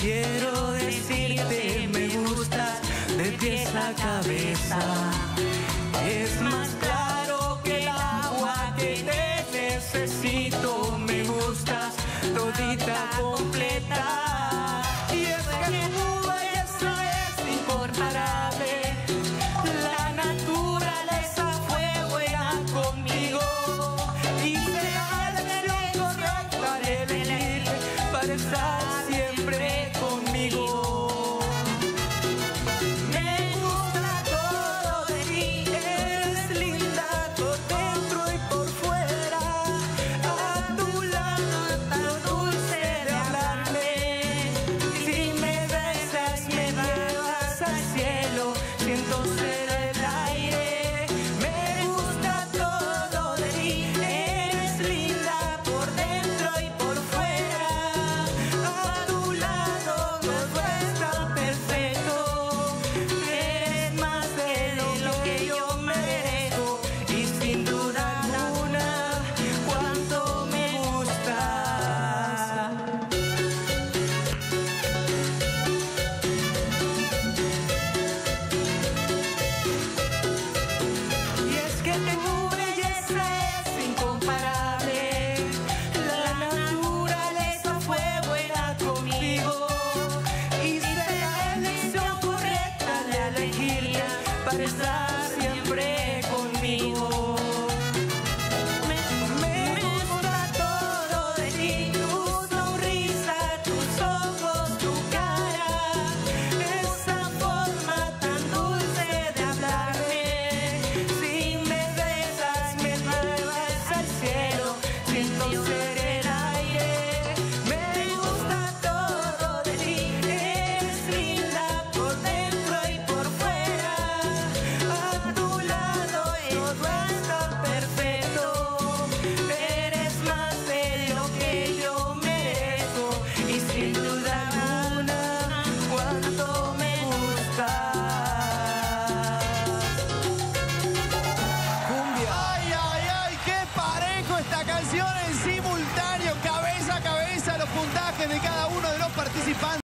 quiero decirte me gustas de pies a cabeza. Es más claro que el agua que te necesito, me gustas todita completa. Y es que tu belleza es incomparable. La naturaleza fue buena conmigo y se hace correcta de elegir para estar siempre. Y finally